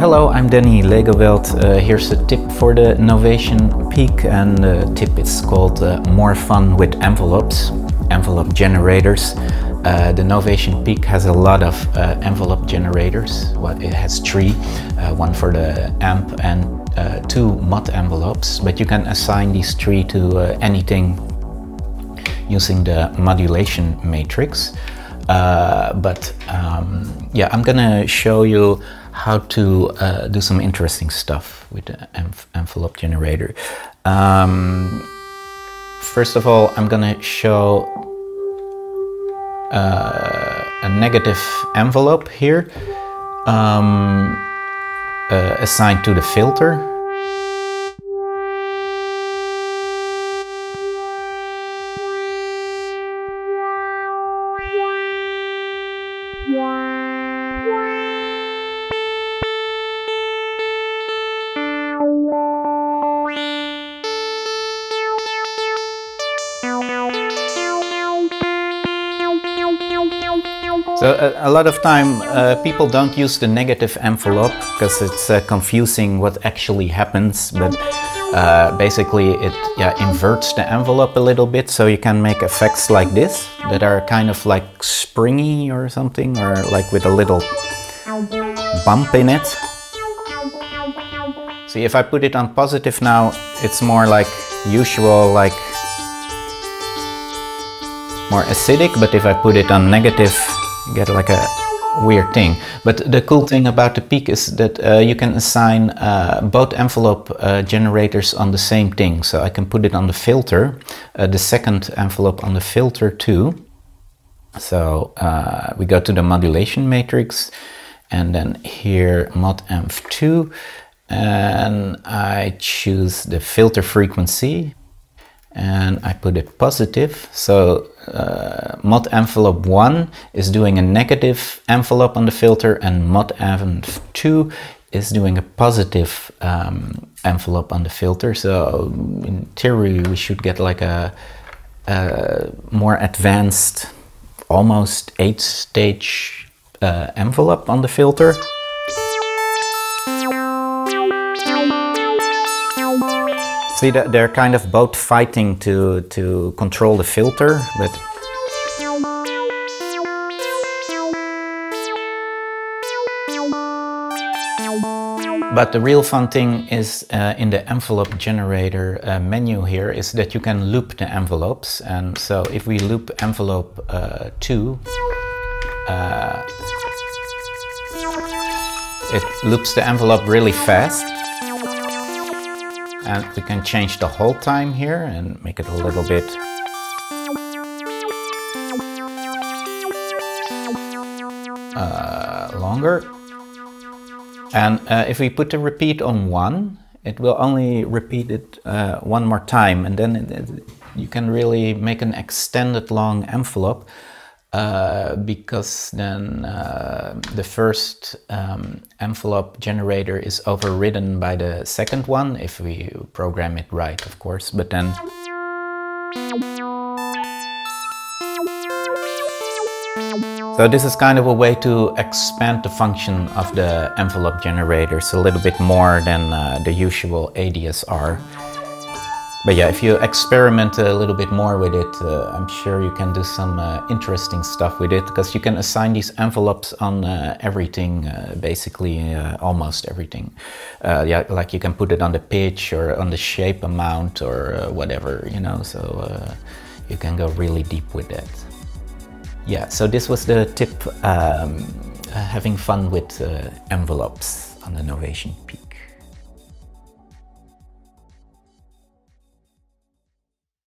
Hello, I'm Danny Legowelt. Uh, here's a tip for the Novation Peak and the tip is called uh, More Fun with Envelopes, envelope generators. Uh, the Novation Peak has a lot of uh, envelope generators. Well, it has three, uh, one for the amp and uh, two mod envelopes, but you can assign these three to anything using the modulation matrix. but um, yeah, I'm gonna show you how to uh, do some interesting stuff with the envelope generator. Um, first of all, I'm gonna show uh, a negative envelope here um, uh, assigned to the filter. So a, a lot of time uh, people don't use the negative envelope because it's uh, confusing what actually happens, but uh, basically it yeah, inverts the envelope a little bit so you can make effects like this that are kind of like springy or something or like with a little bump in it. See if I put it on positive now it's more like usual like more acidic but if I put it on negative get like a weird thing. But the cool thing about the peak is that uh, you can assign uh, both envelope uh, generators on the same thing. So I can put it on the filter, uh, the second envelope on the filter too. So uh, we go to the modulation matrix and then here mod env 2 and I choose the filter frequency and I put it positive. So uh, mod envelope 1 is doing a negative envelope on the filter and mod env 2 is doing a positive um, envelope on the filter. So in theory we should get like a, a more advanced, almost 8 stage uh, envelope on the filter. See they're kind of both fighting to, to control the filter, but But the real fun thing is uh, in the envelope generator uh, menu here is that you can loop the envelopes. And so if we loop envelope uh, 2, uh, it loops the envelope really fast and we can change the hold time here and make it a little bit uh, longer. And uh, if we put the repeat on one, it will only repeat it uh, one more time and then it, it, you can really make an extended long envelope uh, because then uh, the first um, envelope generator is overridden by the second one, if we program it right, of course, but then... So this is kind of a way to expand the function of the envelope generators a little bit more than uh, the usual ADSR. But yeah, if you experiment a little bit more with it, uh, I'm sure you can do some uh, interesting stuff with it because you can assign these envelopes on uh, everything, uh, basically uh, almost everything. Uh, yeah, like you can put it on the pitch or on the shape amount or whatever, you know, so you can go really deep with that. Yeah, so this was the tip, um, having fun with envelopes on the Novation Peak.